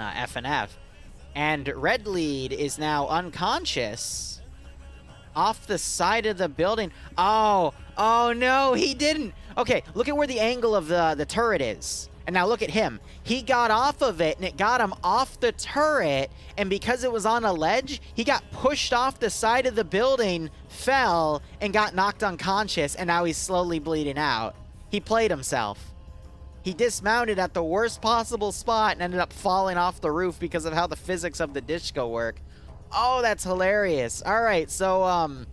uh, FNF. And Red Lead is now unconscious off the side of the building. Oh, oh no, he didn't. Okay, look at where the angle of the, the turret is. And now look at him. He got off of it and it got him off the turret. And because it was on a ledge, he got pushed off the side of the building, fell, and got knocked unconscious. And now he's slowly bleeding out. He played himself. He dismounted at the worst possible spot and ended up falling off the roof because of how the physics of the disco work. Oh, that's hilarious. All right, so um,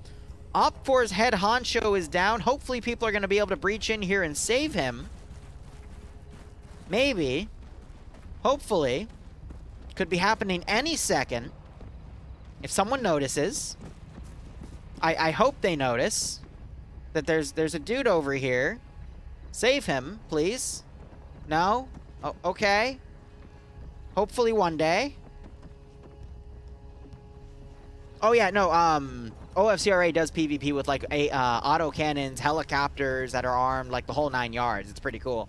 OPFOR's head honcho is down. Hopefully people are going to be able to breach in here and save him. Maybe. Hopefully. Could be happening any second. If someone notices. I, I hope they notice that there's there's a dude over here. Save him, please. No? Oh, okay. Hopefully one day. Oh yeah, no, um, OFCRA does PvP with like a, uh, auto cannons, helicopters that are armed, like the whole nine yards. It's pretty cool.